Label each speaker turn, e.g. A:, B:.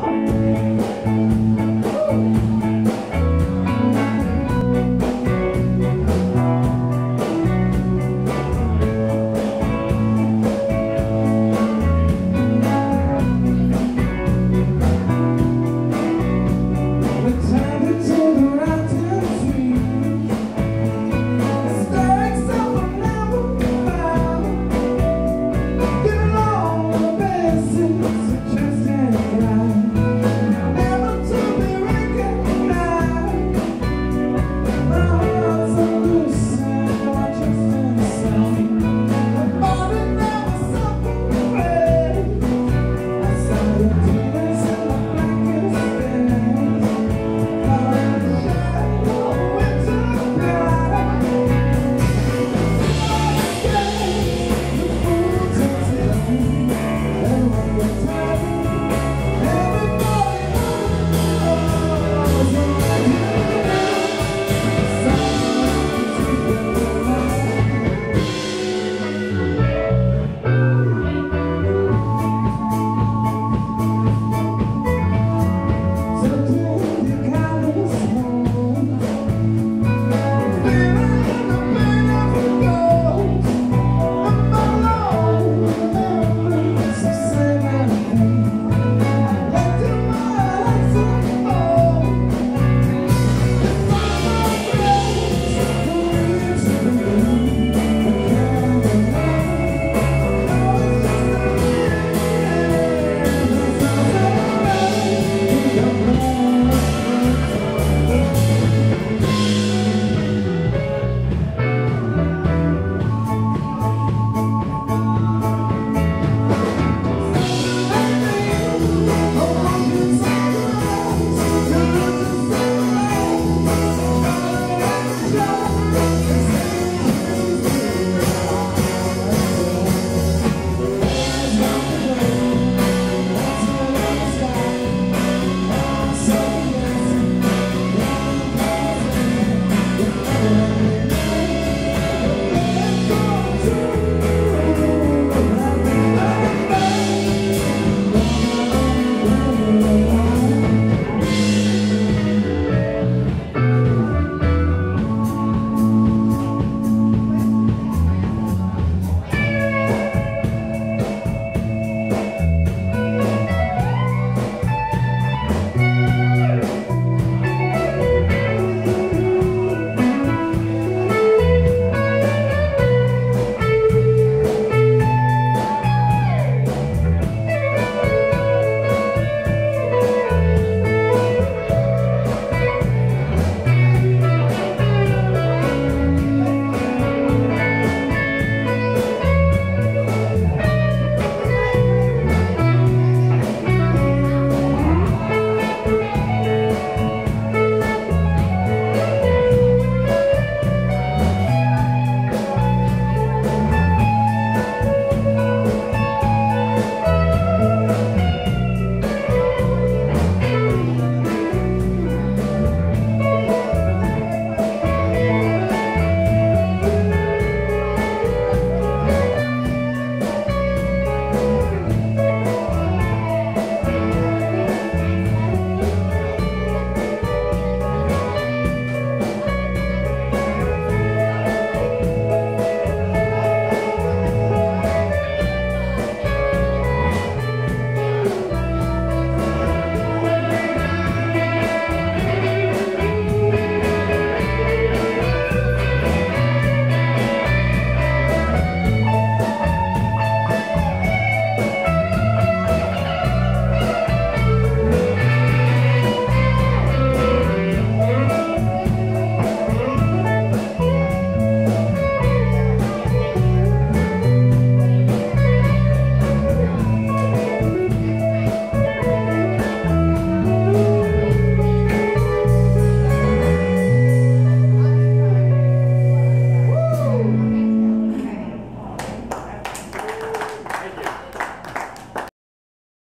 A: Bye.